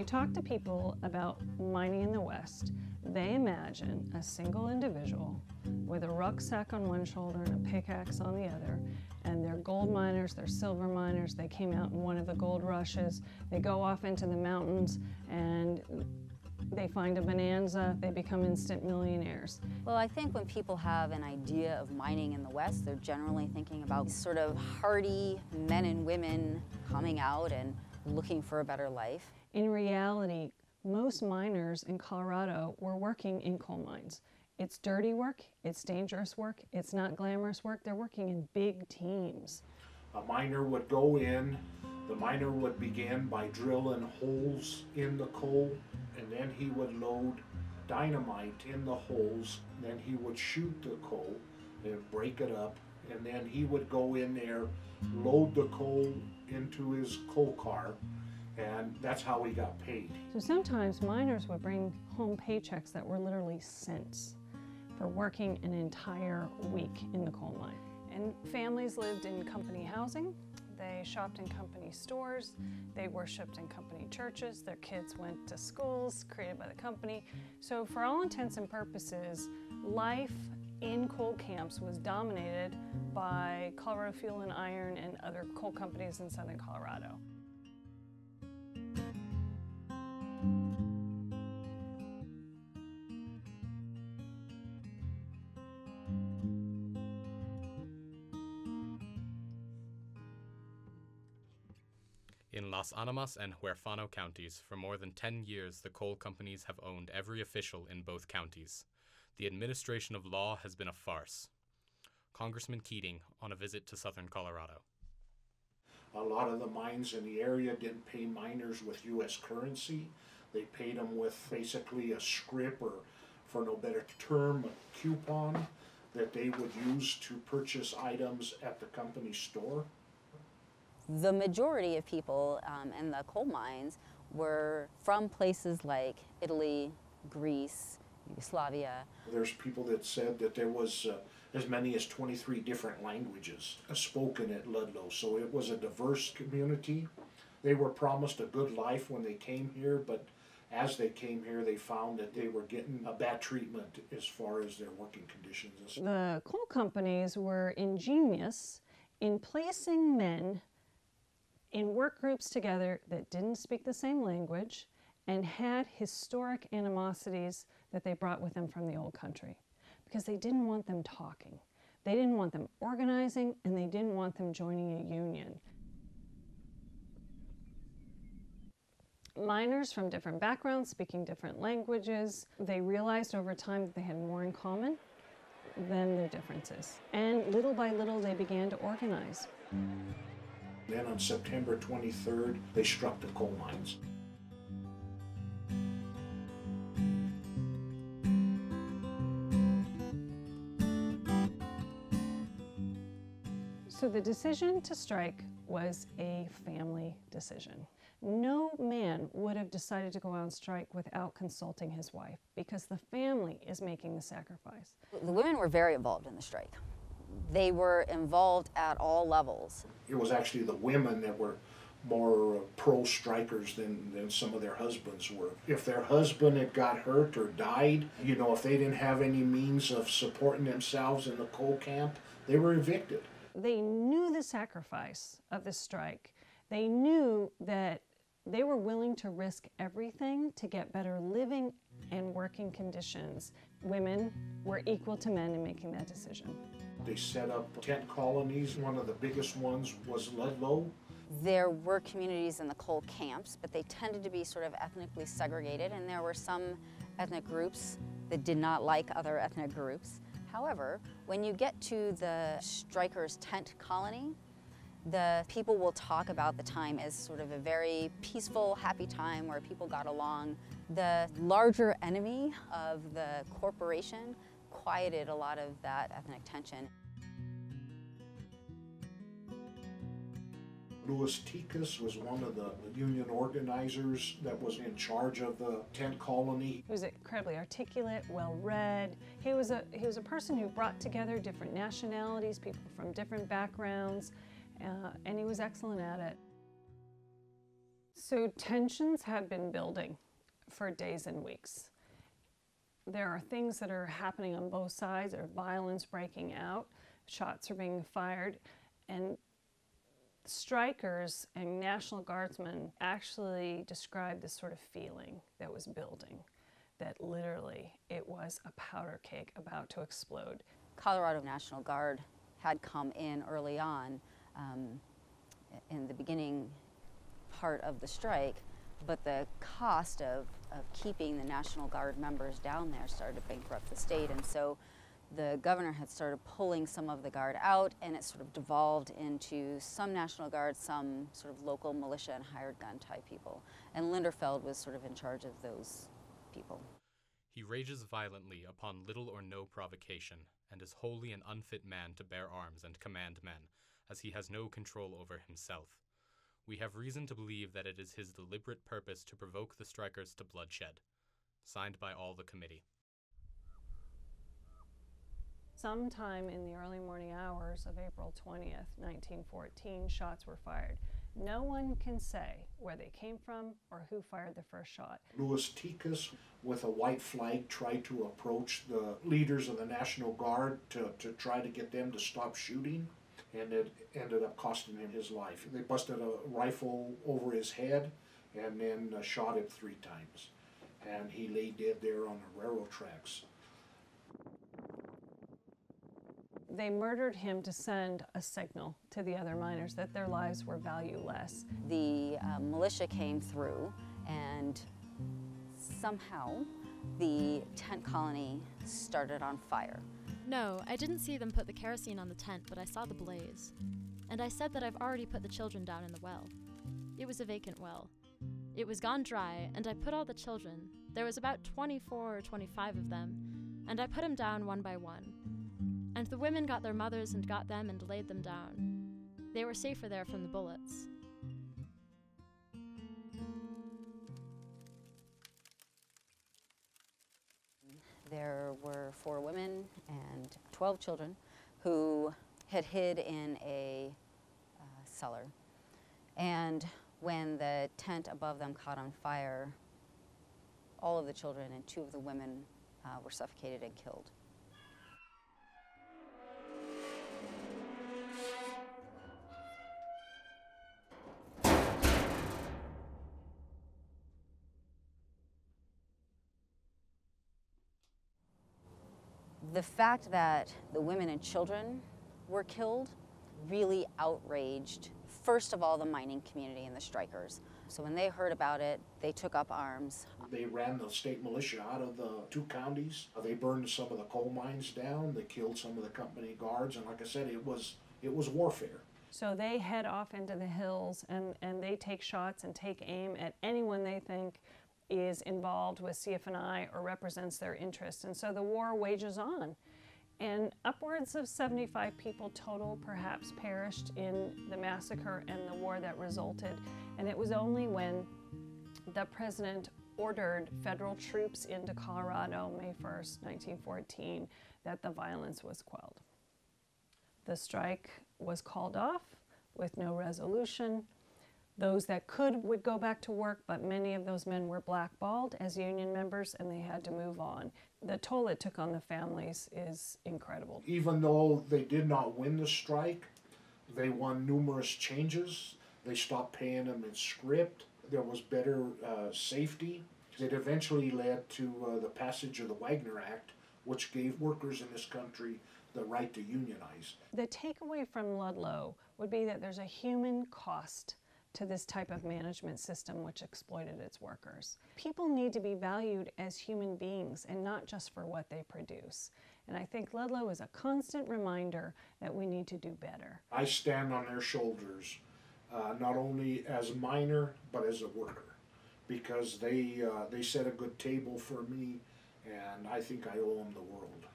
you talk to people about mining in the West, they imagine a single individual with a rucksack on one shoulder and a pickaxe on the other, and they're gold miners, they're silver miners, they came out in one of the gold rushes, they go off into the mountains and they find a bonanza, they become instant millionaires. Well, I think when people have an idea of mining in the West, they're generally thinking about sort of hardy men and women coming out and looking for a better life. In reality, most miners in Colorado were working in coal mines. It's dirty work, it's dangerous work, it's not glamorous work. They're working in big teams. A miner would go in, the miner would begin by drilling holes in the coal, and then he would load dynamite in the holes, then he would shoot the coal and break it up, and then he would go in there, load the coal into his coal car, and that's how we got paid. So sometimes miners would bring home paychecks that were literally cents for working an entire week in the coal mine. And families lived in company housing. They shopped in company stores. They worshiped in company churches. Their kids went to schools created by the company. So, for all intents and purposes, life in coal camps was dominated by Colorado Fuel and Iron and other coal companies in southern Colorado. Las Animas and Huerfano counties, for more than 10 years, the coal companies have owned every official in both counties. The administration of law has been a farce. Congressman Keating on a visit to southern Colorado. A lot of the mines in the area didn't pay miners with U.S. currency. They paid them with basically a scrip or, for no better term, a coupon that they would use to purchase items at the company store. The majority of people um, in the coal mines were from places like Italy, Greece, Yugoslavia. There's people that said that there was uh, as many as 23 different languages spoken at Ludlow, so it was a diverse community. They were promised a good life when they came here, but as they came here, they found that they were getting a bad treatment as far as their working conditions. The coal companies were ingenious in placing men in work groups together that didn't speak the same language and had historic animosities that they brought with them from the old country because they didn't want them talking. They didn't want them organizing and they didn't want them joining a union. Miners from different backgrounds, speaking different languages, they realized over time that they had more in common than their differences. And little by little, they began to organize. Then on September 23rd, they struck the coal mines. So the decision to strike was a family decision. No man would have decided to go on strike without consulting his wife because the family is making the sacrifice. The women were very involved in the strike. They were involved at all levels. It was actually the women that were more pro strikers than, than some of their husbands were. If their husband had got hurt or died, you know, if they didn't have any means of supporting themselves in the coal camp, they were evicted. They knew the sacrifice of the strike. They knew that they were willing to risk everything to get better living and working conditions. Women were equal to men in making that decision. They set up tent colonies. One of the biggest ones was Ludlow. There were communities in the coal camps, but they tended to be sort of ethnically segregated, and there were some ethnic groups that did not like other ethnic groups. However, when you get to the strikers' tent colony, the people will talk about the time as sort of a very peaceful, happy time where people got along. The larger enemy of the corporation quieted a lot of that ethnic tension. Louis Tikas was one of the union organizers that was in charge of the tent colony. He was incredibly articulate, well-read. He was a he was a person who brought together different nationalities, people from different backgrounds, uh, and he was excellent at it. So tensions had been building for days and weeks. There are things that are happening on both sides, there's violence breaking out, shots are being fired, and strikers and National Guardsmen actually described this sort of feeling that was building, that literally it was a powder keg about to explode. Colorado National Guard had come in early on um, in the beginning part of the strike, but the cost of, of keeping the National Guard members down there started to bankrupt the state. And so the governor had started pulling some of the guard out, and it sort of devolved into some National Guard, some sort of local militia and hired gun type people. And Linderfelt was sort of in charge of those people. He rages violently upon little or no provocation, and is wholly an unfit man to bear arms and command men, as he has no control over himself. We have reason to believe that it is his deliberate purpose to provoke the strikers to bloodshed. Signed by all the committee. Sometime in the early morning hours of April 20th, 1914, shots were fired. No one can say where they came from or who fired the first shot. Louis Tikas, with a white flag, tried to approach the leaders of the National Guard to, to try to get them to stop shooting, and it ended up costing him his life. They busted a rifle over his head and then uh, shot him three times, and he lay dead there on the railroad tracks. They murdered him to send a signal to the other miners that their lives were valueless. The uh, militia came through, and somehow the tent colony started on fire. No, I didn't see them put the kerosene on the tent, but I saw the blaze. And I said that I've already put the children down in the well. It was a vacant well. It was gone dry, and I put all the children, there was about 24 or 25 of them, and I put them down one by one. And the women got their mothers and got them and laid them down. They were safer there from the bullets. There were four women and 12 children who had hid in a uh, cellar. And when the tent above them caught on fire, all of the children and two of the women uh, were suffocated and killed. The fact that the women and children were killed really outraged, first of all, the mining community and the strikers. So when they heard about it, they took up arms. They ran the state militia out of the two counties. Uh, they burned some of the coal mines down. They killed some of the company guards, and like I said, it was it was warfare. So they head off into the hills and, and they take shots and take aim at anyone they think is involved with CF&I or represents their interest. And so the war wages on. And upwards of 75 people total perhaps perished in the massacre and the war that resulted. And it was only when the president ordered federal troops into Colorado May 1st, 1914, that the violence was quelled. The strike was called off with no resolution. Those that could would go back to work, but many of those men were blackballed as union members and they had to move on. The toll it took on the families is incredible. Even though they did not win the strike, they won numerous changes. They stopped paying them in script. There was better uh, safety. It eventually led to uh, the passage of the Wagner Act, which gave workers in this country the right to unionize. The takeaway from Ludlow would be that there's a human cost to this type of management system which exploited its workers. People need to be valued as human beings and not just for what they produce. And I think Ludlow is a constant reminder that we need to do better. I stand on their shoulders, uh, not only as a miner, but as a worker, because they, uh, they set a good table for me, and I think I owe them the world.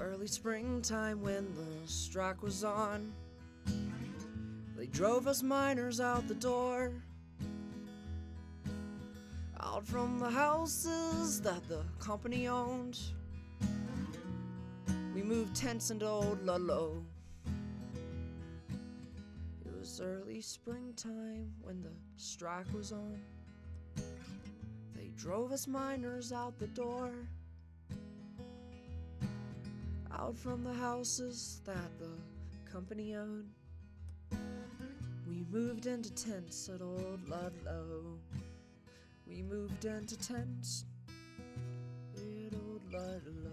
Early springtime when the strike was on. They drove us miners out the door. Out from the houses that the company owned. We moved tents into old Ludlow. It was early springtime when the strike was on. They drove us miners out the door. Out from the houses that the company owned. We moved into tents at old Ludlow. We moved into tents at old Ludlow.